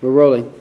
We're rolling.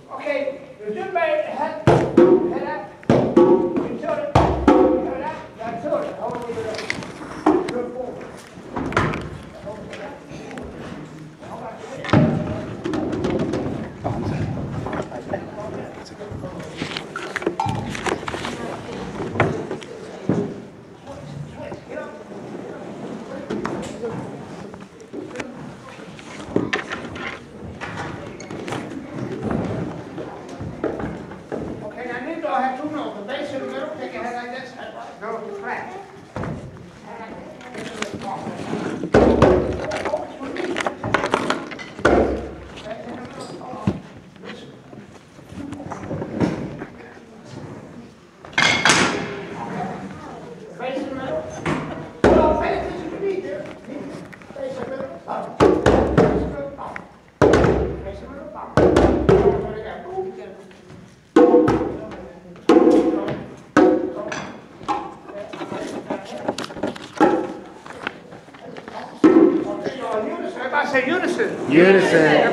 Unison. Unison.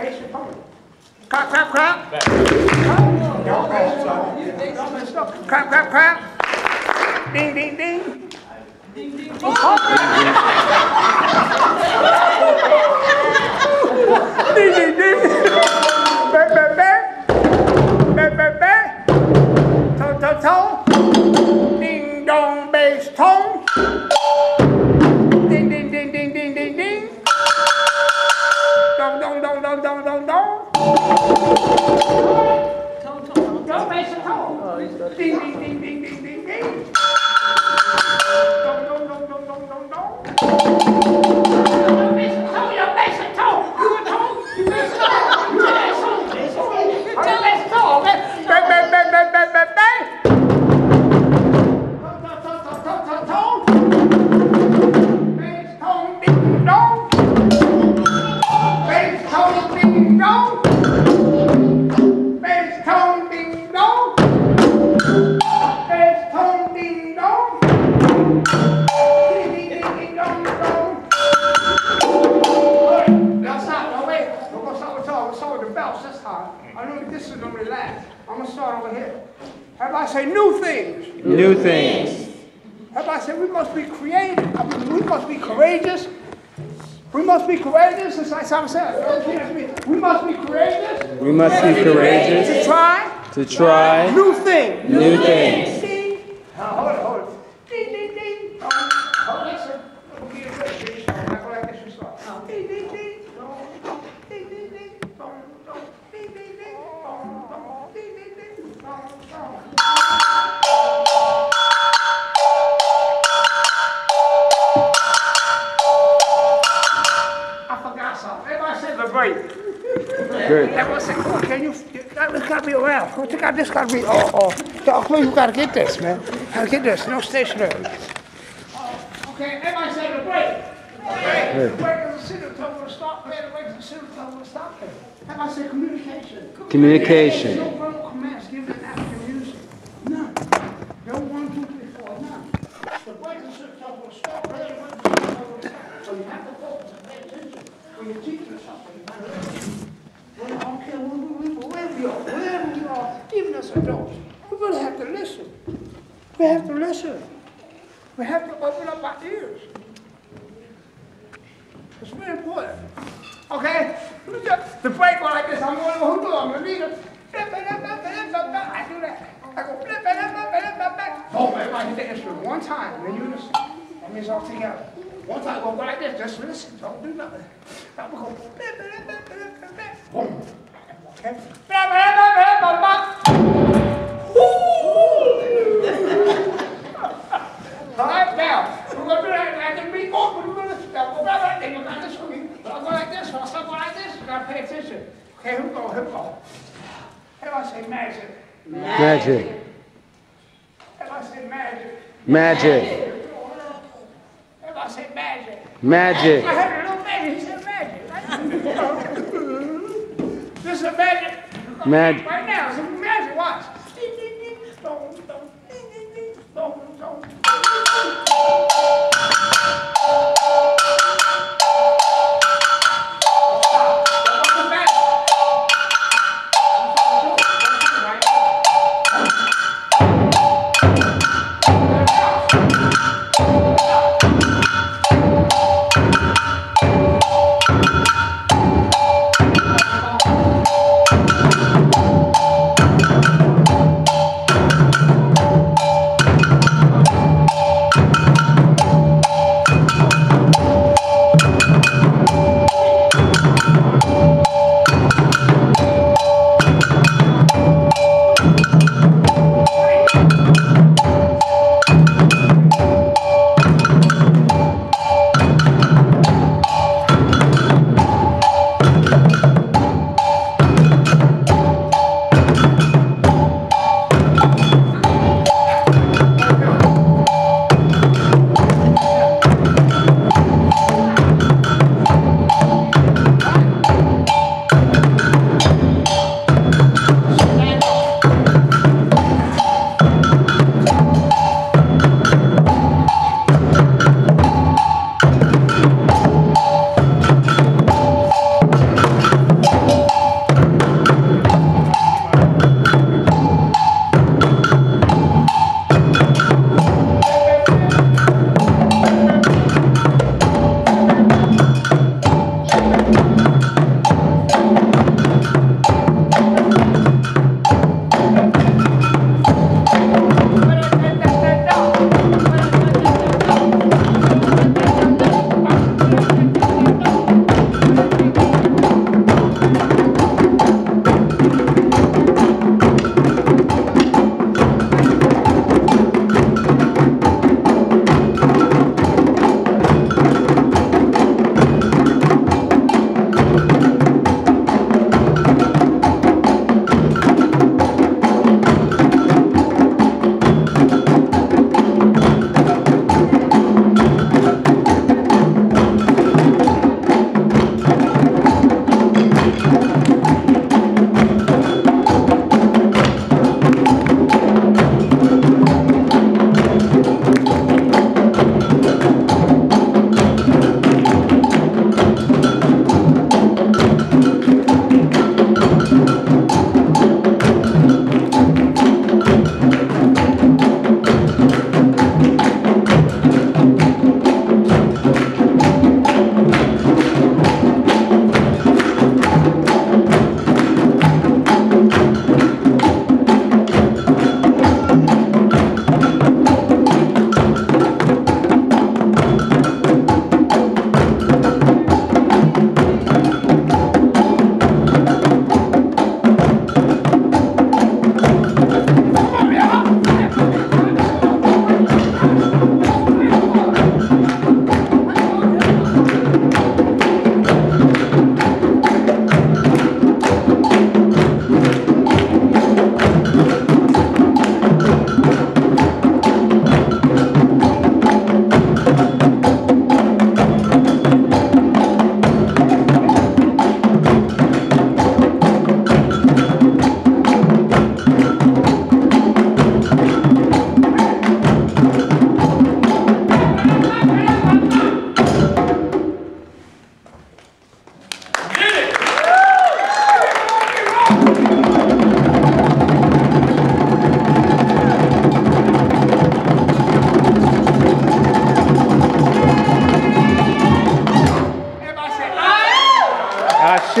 Face your phone. Ding, ding, ding. Ding, ding, ding, ding, ding. Bang, bang, bang. Bang, bang, bang. Toe, toe, toe. Ding, dong, bass, tone. Everybody say new things. New things. Everybody say we must be creative. I mean, we must be courageous. We must be courageous. Like Simon said. Repeat after me. We must be courageous. We must be courageous To try to try new things. new things. Ding. Good. Everyone say, oh, can you, you got- this gotta be around. Oh, check this gotta be, oh, oh. Oh, please, you gotta get this, man. Gotta get this, no stationary. Okay, everybody say the break. Okay. The break is a signal, tell them to stop playing, the break is a signal, tell them to stop playing. Everybody say communication. Communication. No verbal commands given in African music. None. No one, two, three, four, none. The break is a signal, tell them to stop playing, the break is a signal, tell them to stop. So you have to focus and pay attention when you're teaching something. You gotta listen. Well, I don't care where we, we, where we are, wherever we as adults, we're gonna have to listen. We have to listen. We have to open up our ears. It's very important. Okay? Let me just- The break go like this. I'm gonna go who do I'm gonna lead it. I do that. I go. Boom, everybody hit the instrument one time, then you listen. That means all together. One time, go like this, just listen, don't do nothing. Go up, up, up, up. Boom. Okay? Okay, here we go, we go. Everybody say magic. Magic. Everybody say magic. Magic. Everybody say magic. Magic. I heard a little magic, he said magic. This is a magic. Mag-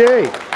Achei.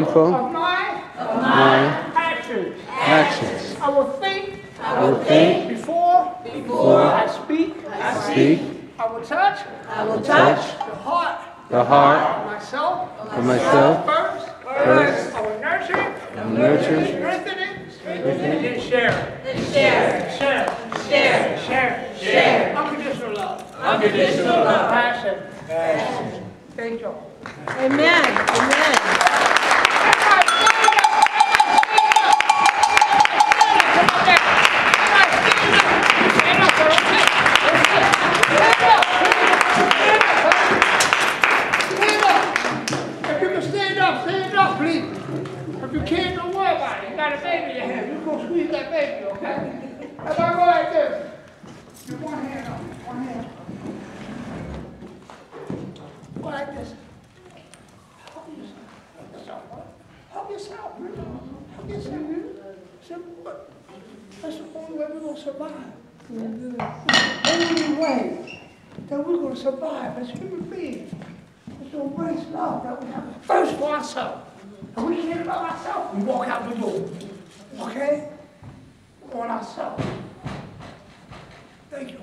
Mindful of my of my actions. actions. I will think I will think before, before I speak. I speak, I will touch I will touch touch the heart the heart of myself of myself first. First. I will nurture it, and nurture, strengthen it, and share it. share, Share. share, Share. Share. Unconditional love. unconditional love. Passion. Thank you. Amen, amen. Like this. Help yourself. Help yourself, man. Help yourself. Simple. That's the only way we're gonna survive. Only way that we're gonna survive as human beings is to embrace love that we have first for ourselves. And we can't love ourselves, we walk out the door. Okay? On ourselves. Thank you.